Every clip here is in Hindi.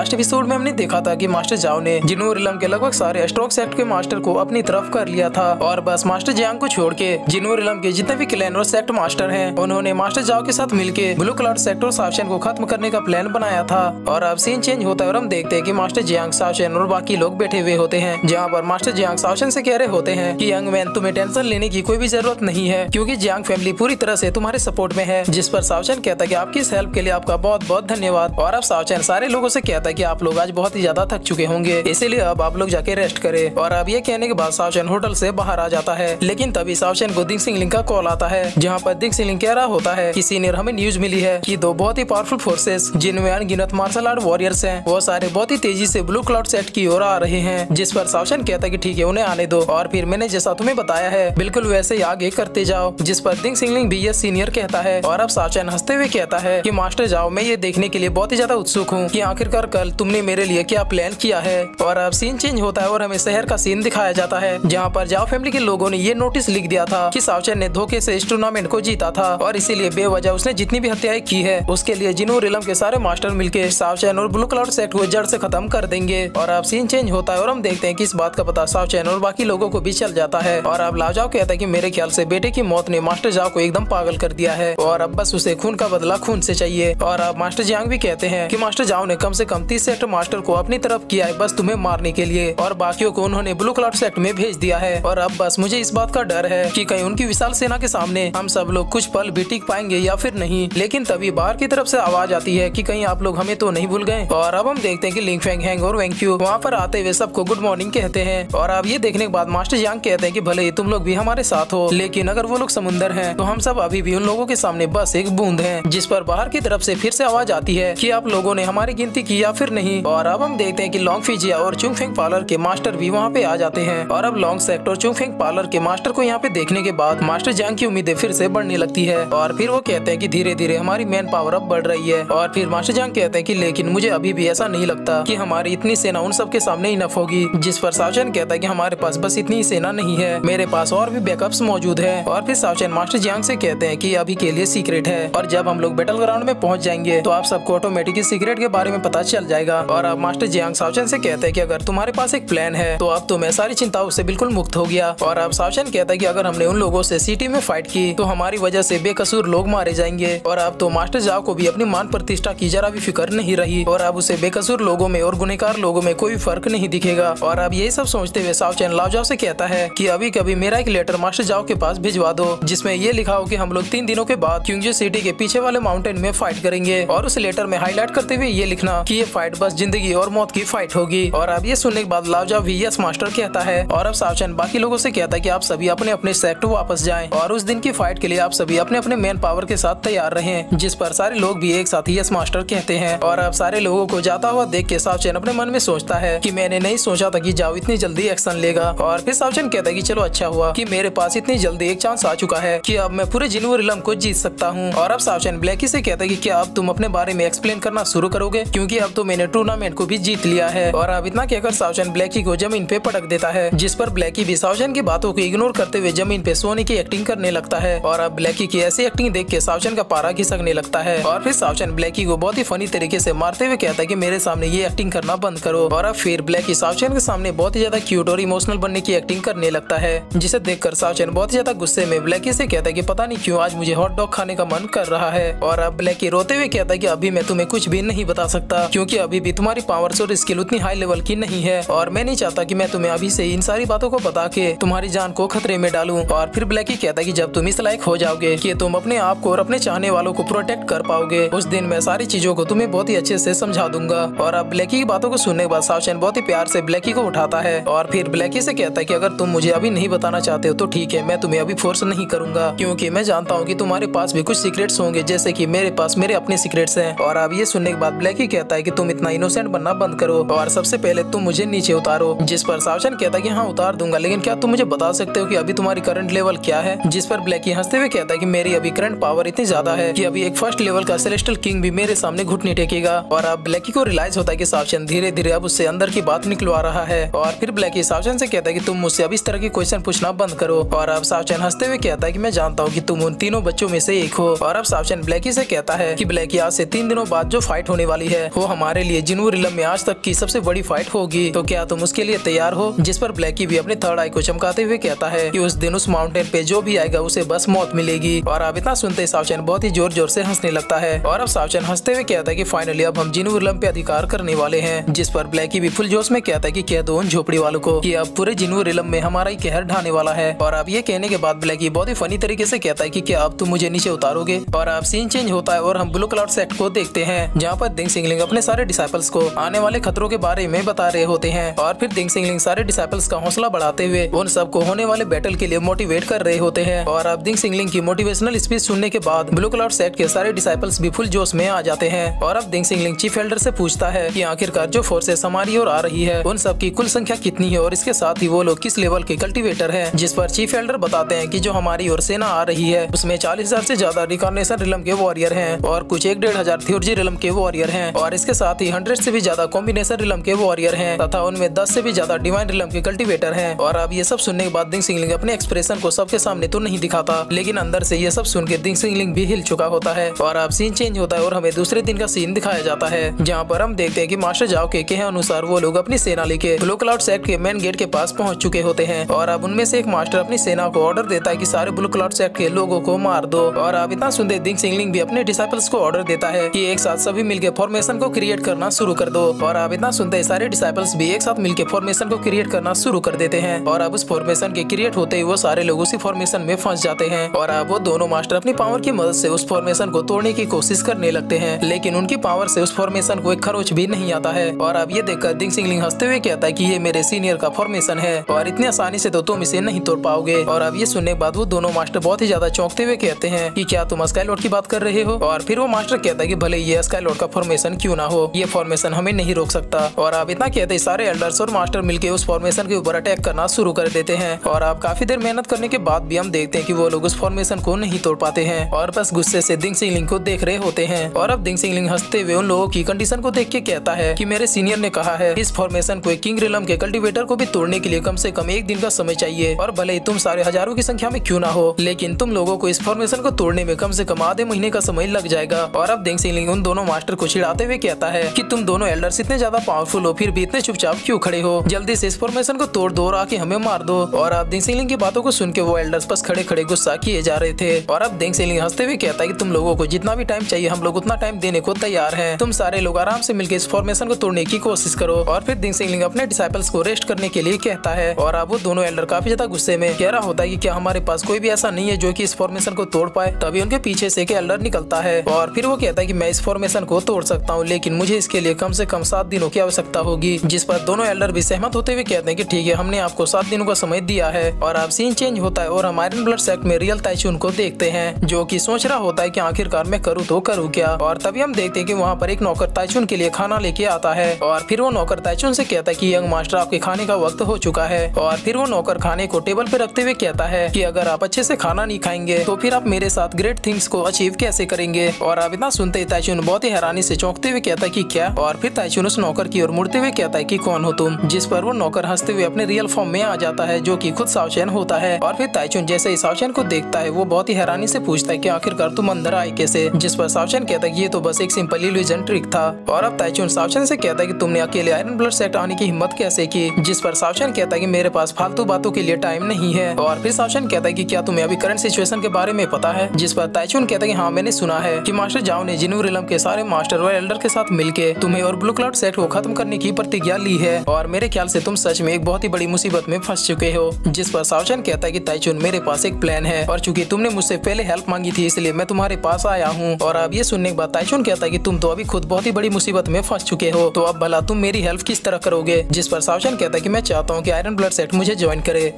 लास्ट एपिसोड में हमने देखा था कि मास्टर जाओ ने जिनू रिलम के लगभग सारे स्ट्रोक सेक्ट के मास्टर को अपनी तरफ़ कर लिया था। और बस मास्टर जियांग को छोड़ के जिनू रिलम के जितने भी क्लैन और सेक्ट मास्टर हैं, उन्होंने मास्टर जाओ के साथ मिलकर ब्लू कलर सेक्ट और सावचन को खत्म करने का प्लान बनाया था। और अब सीन चेंज होता है और हम देखते हैं कि मास्टर जियांग सावचन और बाकी लोग बैठे हुए होते हैं, जहाँ पर मास्टर जियांग सावचन से कह रहे होते हैं कि, यंग मैन तुम्हें टेंशन लेने की कोई भी ज़रूरत नहीं है, क्यूँकी जियांग फैमिली पूरी तरह ऐसी तुम्हारे सपोर्ट में है, जिस पर सावचन कहता है कि आपकी इस हेल्प के लिए आपका बहुत बहुत धन्यवाद। और अब सावचन सारे लोगों से कहता है कि आप लोग आज बहुत ही ज़्यादा थक चुके होंगे। इसीलिए अब आप लोग जाके रेस्ट करें। और अब ये कहने के बाद सावचन होटल से बाहर आ जाता है। लेकिन तभी सावचन को दिंग सिंह का कॉल आता है, जहाँ पर दिंग सिंह कह रहा होता है। कि सीनियर हमें न्यूज़ मिली है कि दो बहुत ही पावरफुल फोर्सेस जिनमें अनगिनत मार्शल आर्ट वॉरियर्स है, वो सारे बहुत ही तेज़ी से ब्लू क्लाउड सेट की ओर आ रहे हैं, जिस पर सावचन कहता है कि ठीक है, उन्हें आने दो। और फिर मैंने जैसा तुम्हें बताया है, बिल्कुल वैसे ही आगे करते जाओ, जिस पर दिंग सिंगलिंग भी ये सीनियर कहता है। और अब सावचन हँसते हुए कहता है कि, मास्टर जाओ, मैं ये देखने के लिए बहुत ही ज़्यादा उत्सुक हूँ कि आखिरकार कल तुमने मेरे लिए क्या प्लान किया है? और अब सीन चेंज होता है और हमें शहर का सीन दिखाया जाता है, जहाँ पर जाओ फैमिली के लोगों ने ये नोटिस लिख दिया था कि सावचन ने धोखे से इस टूर्नामेंट को जीता था, और इसीलिए बेवजह उसने जितनी भी हत्याएँ की है, उसके लिए जिनू रिलम के सारे मास्टर मिलके सावचैन और ब्लू क्लाउड सेट को जड़ से खत्म कर देंगे। और अब सीन चेंज होता है और हम देखते हैं कि इस बात का पता सावचैन और बाकी लोगों को भी चल जाता है। और अब लाजाओ कहता है कि मेरे ख्याल से बेटे की मौत ने मास्टर जाओ को एकदम पागल कर दिया है। और अब बस उसे खून का बदला खून से चाहिए। और अब मास्टर जियांग भी कहते हैं कि मास्टर जाओ ने कम से कम तीस सेक्टर मास्टर को अपनी तरफ़ किया है बस तुम्हें मारने के लिए। और बाकियों को उन्होंने ब्लू क्लाउड सेक्ट में भेज दिया है। और अब बस मुझे इस बात का डर है कि कहीं उनकी विशाल सेना के सामने हम सब लोग कुछ पल भी टिक पाएँगे या फिर नहीं। लेकिन तभी बाहर की तरफ़ से आवाज़ आती है कि कहीं आप लोग हमें तो नहीं भूल गए। और अब हम देखते हैं कि लिंग फेंग हैंग और वेंक्यू वहाँ पर आते हुए सबको गुड मॉर्निंग कहते हैं। और अब ये देखने के बाद मास्टर यांग कहते हैं कि भले ही तुम लोग भी हमारे साथ हो, लेकिन अगर वो लोग समुंदर है तो हम सब अभी भी उन लोगों के सामने बस एक बूंद है, जिस पर बाहर की तरफ़ से फिर से आवाज़ आती है कि आप लोगों ने हमारी गिनती की या फिर नहीं। और अब हम देखते हैं कि लॉन्ग फिजिया और चुंग फेंग पार्लर के मास्टर भी वहाँ पे आ जाते हैं। और अब लॉन्ग सेक्ट और चुंग फेंग पार्लर के मास्टर को यहाँ पे देखने के बाद मास्टर जंग की उम्मीदें फिर से बढ़ने लगती है। और फिर वो कहते हैं की धीरे धीरे हमारी मैन पावर अब बढ़ रही है। और फिर मास्टर जंग कहते हैं की लेकिन मुझे अभी भी ऐसा नहीं लगता की हमारी इतनी सेना उन सबके सामने इनफ होगी, जिस पर सावचन कहता है की हमारे पास बस इतनी सेना नहीं है। मेरे पास और भी बैकअप्स मौजूद है। और फिर सावचन मास्टर जियांग से कहते हैं की अभी के लिए सीक्रेट है। और जब हम लोग बैटल ग्राउंड में पहुँच जाएँगे तो आप सबको ऑटोमेटिक सीक्रेट के बारे में पता चल जाएगा। और अब मास्टर जियांग सावचन से कहते हैं कि अगर तुम्हारे पास एक प्लान है तो अब तुम्हें सारी चिंताओं से बिल्कुल मुक्त हो गया। और, अब सावचन कहता है कि अगर हमने उन लोगों से सिटी में फाइट की तो हमारी वजह से बेकसूर लोग मारे जाएँगे। और, अब तो मास्टर जाओ को भी अपनी मान प्रतिष्ठा की जरा भी फ़िक्र नहीं रही। और, अब उसे बेकसूर लोगों में और गुनेकार लोगों में कोई फ़र्क नहीं दिखेगा। और, अब यही सब सोचते हुए सावचन लाओजाओ से कहता है कि अभी कभी मेरा एक लेटर मास्टर जाओ के पास भिजवा दो, जिसमें ये लिखा हो कि हम लोग तीन दिनों के बाद क्यूंगजू सिटी के पीछे वाले माउंटेन में फाइट करेंगे। और उस लेटर में हाईलाइट करते हुए ये लिखना कि ये फाइट बस ज़िंदगी और मौत की फाइट होगी। और अब ये सुनने के बाद लाओजाओ भी मास्टर कहता है, और अब सावचन बाकी लोगों से कहता है कि आप सभी अपने अपने सेक्टर वापस जाएँ, और उस दिन की फाइट के लिए आप सभी अपने अपने मैन पावर के साथ तैयार रहें, जिस पर सारे लोग भी एक साथ यस मास्टर कहते हैं। और अब सारे लोगों को जाता हुआ देख के सावचन अपने मन में सोचता है की मैंने नहीं सोचा था की जाओ इतनी जल्दी एक्शन लेगा। और फिर सावचन कहता है कि चलो अच्छा हुआ की मेरे पास इतनी जल्दी एक चांस आ चुका है की अब मैं पूरे जिनू रिलम को जीत सकता हूँ। और अब सावचन ब्लैकी से कहता है की क्या अब तुम अपने बारे में एक्सप्लेन करना शुरू करोगे? क्योंकि अब तो मैंने टूर्नामेंट को भी जीत लिया है। और अब इतना कहकर सावचन ब्लैकी को ज़मीन पे पटक देता है, जिस पर ब्लैकी भी सावचन की बातों को इग्नोर करते हुए ज़मीन पे सोने की एक्टिंग करने लगता है, और अब ब्लैकी की ऐसी एक्टिंग देख के सावचन का पारा घिसकने लगता है। और फिर सावचन ब्लैकी को बहुत ही फनी तरीके से मारते हुए कहता है कि मेरे सामने ये एक्टिंग करना बंद करो। और अब फिर ब्लैकी सावचन के सामने बहुत ही ज़्यादा क्यूट और इमोशनल बनने की एक्टिंग करने लगता है, जिसे देखकर सावचन बहुत ही ज़्यादा गुस्से में ब्लैकी से कहता है कि पता नहीं क्यूँ आज मुझे हॉट डॉग खाने का मन कर रहा है। और अब ब्लैकी रोते हुए कहता है की अभी मैं तुम्हें कुछ भी नहीं बता सकता, क्योंकि अभी भी तुम्हारी पावर्स और स्किल उतनी हाई लेवल की नहीं है। और मैं नहीं चाहता कि मैं तुम्हें अभी से इन सारी बातों को बता के तुम्हारी जान को खतरे में डालूं। और फिर ब्लैकी कहता कि जब तुम इस लायक हो जाओगे कि तुम अपने आप को और अपने चाहने वालों को प्रोटेक्ट कर पाओगे, उस दिन मैं सारी चीज़ों को तुम्हें बहुत ही अच्छे से समझा दूँगा। और अब ब्लैकी की बातों को सुनने के बाद सावचन बहुत ही प्यार से ब्लैकी को उठाता है। और फिर ब्लैकी से कहता है कि अगर तुम मुझे अभी नहीं बताना चाहते हो तो ठीक है, मैं तुम्हें अभी फोर्स नहीं करूँगा। क्योंकि मैं जानता हूँ कि तुम्हारे पास भी कुछ सीक्रेट्स होंगे, जैसे कि मेरे पास मेरे अपने सीक्रेट्स हैं। और अब ये सुनने के बाद ब्लैकी कहता है तुम इतना इनोसेंट बनना बंद करो और सबसे पहले तुम मुझे नीचे उतारो। जिस पर सावचन कहता कि हाँ उतार दूँगा। लेकिन क्या तुम मुझे बता सकते हो कि अभी तुम्हारी करंट लेवल क्या है? जिस पर ब्लैकी हँसते हुए कहता है कि मेरी अभी करंट पावर इतनी ज़्यादा है कि अभी एक फ़र्स्ट लेवल का सेलेस्टल किंग भी मेरे सामने घुटने टेकेगा। और अब ब्लैकी को रियलाइज़ होता है की सावचन धीरे धीरे अब उससे अंदर की बात निकलवा रहा है। और फिर ब्लैकी सावचन से कहता है कि तुम मुझसे अब इस तरह की क्वेश्चन पूछना बंद करो। और अब सावचन हँसते हुए कहता है कि मैं जानता हूँ कि तुम उन तीनों बच्चों में से एक हो। और अब सावचन ब्लैकी से कहता है कि ब्लैकी आज से तीन दिनों बाद जो फाइट होने वाली है, वो हमारे तुम्हारे लिए जिनू रिलम में आज तक की सबसे बड़ी फाइट होगी। तो क्या तुम उसके लिए तैयार हो? जिस पर ब्लैकी भी अपने थर्ड आई को चमकाते हुए कहता है कि उस दिन उस माउंटेन पे जो भी आएगा, उसे बस मौत मिलेगी। और अब इतना सुनते सावचन बहुत ही ज़ोर ज़ोर से हंसने लगता है। और अब सावचन हँसते हुए कहता है की फाइनली अब हम जिनू रिलम पे अधिकार करने वाले हैं। जिस पर ब्लैकी भी फुल जोश में कहता है की कह दो उन झोपड़ी वालों को की अब पूरे जिनू इलम में हमारा ही कहर ढाने वाला है। और अब ये कहने के बाद ब्लैकी बहुत ही फनी तरीके से कहता है की क्या अब तुम मुझे नीचे उतारोगे? और अब सीन चेंज होता है और हम ब्लू क्लाउड सेट को देखते हैं, जहाँ पर दिंग सिंगलिंग अपने सारे डिसाइपल्स को आने वाले खतरों के बारे में बता रहे होते हैं और फिर दिंग सिंगलिंग सारे डिसाइपल्स का हौसला बढ़ाते हुए उन सबको होने वाले बैटल के लिए मोटिवेट कर रहे होते हैं। और अब दिंग सिंगलिंग की मोटिवेशनल स्पीच सुनने के बाद ब्लू क्लाउड सेट के सारे डिसाइपल्स भी फुल जोश में आ जाते हैं। और अब दिंग सिंगलिंग चीफ एल्डर से पूछता है कि आखिरकार जो फोर्सेस हमारी ओर आ रही है, उन सब की कुल संख्या कितनी है और इसके साथ ही वो लोग किस लेवल के कल्टिवेटर है, जिस पर चीफ एल्डर बताते हैं की जो हमारी ओर सेना आ रही है, उसमें चालीस हज़ार ज़्यादा रिकॉर्नेशन रिलम के वॉरियर है और कुछ एक डेढ़ हज़ार थ्योरजी रिलम के वॉरियर है और इसके साथ ही हंड्रेड से भी ज़्यादा कॉम्बिनेशन रिलम के वॉरियर हैं, तथा उनमें दस से भी ज़्यादा डिवाइन रिलम के कल्टीवेटर हैं। और अब ये सब सुनने के बाद दिंग सिंगलिंग अपने एक्सप्रेशन को सबके सामने तो नहीं दिखाता, लेकिन अंदर से ये सब सुन के दिंग सिंगलिंग भी हिल चुका होता है। और अब सीन चेंज होता है और हमें दूसरे दिन का सीन दिखाया जाता है, जहाँ पर हम देखते हैं की मास्टर जाओ के कहे अनुसार वो लोग अपनी सेना लेके ब्लू क्लाउड सेट के मेन गेट के पास पहुँच चुके होते हैं। और अब उनमें से एक मास्टर अपनी सेना को ऑर्डर देता है की सारे ब्लू क्लाउड सेट के लोगों को मार दो। और अब इतना सुनते दिंग सिंगलिंग भी अपने डिसाइपल्स को ऑर्डर देता है की एक साथ सभी मिलकर फॉर्मेशन को क्रिएट करना शुरू कर दो। और अब इतना सुनते ही, सारे डिसाइपल्स भी एक साथ मिलकर फॉर्मेशन को क्रिएट करना शुरू कर देते हैं। और अब उस फॉर्मेशन के क्रिएट होते ही वो सारे लोग उसी फॉर्मेशन में फंस जाते हैं। और अब वो दोनों मास्टर अपनी पावर की मदद से उस फॉर्मेशन को तोड़ने की कोशिश करने लगते हैं। लेकिन उनकी पावर से उस फॉर्मेशन को एक खरोच भी नहीं आता है। और अब ये देखकर दिंग सिंगलिंग हँसते हुए कहता है की ये मेरे सीनियर का फॉर्मेशन है। और इतनी आसानी से तो तुम इसे नहीं तोड़ पाओगे। और अब ये सुनने के बाद वो दोनों मास्टर बहुत ही ज़्यादा चौंकते हुए कहते हैं की क्या तुम स्काई की बात कर रहे हो? और फिर वो मास्टर कहता है की भले ये स्काई का फॉर्मेशन क्यूँ ना हो। ये फॉर्मेशन हमें नहीं रोक सकता। और आप इतना कहते सारे एल्डर्स और मास्टर मिलकर उस फॉर्मेशन के ऊपर अटैक करना शुरू कर देते हैं। और आप काफ़ी देर मेहनत करने के बाद भी हम देखते हैं कि वो लोग उस फॉर्मेशन को नहीं तोड़ पाते हैं। और बस गुस्से से दिंग सिंगलिंग को देख रहे होते हैं। और अब दिंग सिंगलिंग हँसते हुए उन लोगों की कंडीशन को देख के कहता है की मेरे सीनियर ने कहा है, इस फॉर्मेशन को किंग रिलम के कल्टिवेटर को भी तोड़ने के लिए कम से कम एक दिन का समय चाहिए। और भले ही तुम सारे हज़ारों की संख्या में क्यों ना हो, लेकिन तुम लोगों को इस फॉर्मेशन को तोड़ने में कम से कम आधे महीने का समय लग जाएगा। और अब दिंग सिंगलिंग उन दोनों मास्टर को चिढ़ाते हुए कहता है कि तुम दोनों एल्डर्स इतने ज़्यादा पावरफुल हो, फिर भी इतने चुपचाप क्यों खड़े हो? जल्दी से इस फॉर्मेशन को तोड़ दो और आके हमें मार दो। और अब दिंग सिंगलिंग की बातों को सुन के वो एल्डर्स बस खड़े खड़े गुस्सा किए जा रहे थे। और अब दिंग सिंगलिंग हँसते हुए कहता है की तुम लोगों को जितना भी टाइम चाहिए, हम लोग उतना टाइम देने को तैयार है। तुम सारे लोग आराम से मिलकर इस फॉर्मेशन को तोड़ने की कोशिश करो। और फिर दिंग सिंगलिंग अपने डिसाइपल्स को रेस्ट करने के लिए कहता है। और अब वो दोनों एल्डर काफ़ी ज़्यादा गुस्से में कह रहा होता है की क्या हमारे पास कोई भी ऐसा नहीं है जो की इस फॉर्मेशन को तोड़ पाए। तभी उनके पीछे से एल्डर निकलता है। और फिर वो कहता है की मैं इस फॉर्मेशन को तोड़ सकता हूँ, लेकिन मुझे इसके लिए कम से कम सात दिनों की आवश्यकता होगी, जिस पर दोनों एल्डर भी सहमत होते हुए कहते हैं कि ठीक है, हमने आपको सात दिनों का समय दिया है और आप सीन चेंज होता है और हम आयरन ब्लड सेक्ट में रियल ताइचुन को देखते हैं, जो कि सोच रहा होता है कि आखिरकार मैं करूँ तो करूँ क्या? और तभी हम देखते हैं कि वहाँ पर एक नौकर ताइचून के लिए खाना लेके आता है और फिर वो नौकर ताइचुन से कहता है कि यंग मास्टर आपके खाने का वक्त हो चुका है। और फिर वो नौकर खाने को टेबल पे रखते हुए कहता है कि अगर आप अच्छे से खाना नहीं खाएँगे तो फिर आप मेरे साथ ग्रेट थिंग्स को अचीव कैसे करेंगे? और आप इतना सुनते ही ताइचुन बहुत ही हैरानी से चौंकते हुए कहता है कि क्या? और फिर ताइचुन उस नौकर की ओर मुड़ते हुए कहता है कि कौन हो तुम? जिस पर वो नौकर हँसते हुए अपने रियल फॉर्म में आ जाता है, जो कि खुद सावचैन होता है। और फिर ताइचुन जैसे ही सावचैन को देखता है, वो बहुत ही हैरानी से पूछता है कि आखिरकार तुम अंदर आए कैसे? जिस पर सावचैन कहता है ये तो बस एक सिंपल इल्यूजन ट्रिक था। और अब ताइचुन सावचैन से कहता है कि तुमने अकेले आयरन ब्लड सेट आने की हिम्मत कैसे की? जिस पर सावचैन कहता है कि मेरे पास फालतू बातों के लिए टाइम नहीं है। और फिर सावचैन कहता है कि क्या तुम्हें अभी करंट सिचुएशन के बारे में पता है? जिस पर ताइचुन कहता है कि हाँ मैंने सुना है कि मास्टर जाओ ने जिनू के सारे मास्टर और एल्डर के साथ मिलके तुम्हें और ब्लू क्लाउड सेट को खत्म करने की प्रतिज्ञा ली है। और मेरे ख्याल से तुम सच में एक बहुत ही बड़ी मुसीबत में फंस चुके हो, जिस पर सावचन कहता है कि ताइचुन मेरे पास एक प्लान है। और चूँकि तुमने मुझसे पहले हेल्प मांगी थी, इसलिए मैं तुम्हारे पास आया हूँ। और अब ये सुनने के बाद ताइचुन कहता है कि तुम तो अभी खुद बहुत ही बड़ी मुसीबत में फंस चुके हो। तो अब भला तुम मेरी हेल्प किस तरह करोगे? जिस पर सावचन कहता है की मैं चाहता हूँ कि आयरन ब्लड सेट मुझे ज्वाइन करे।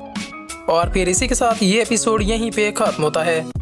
और फिर इसी के साथ ये एपिसोड यहीं पे खत्म होता है।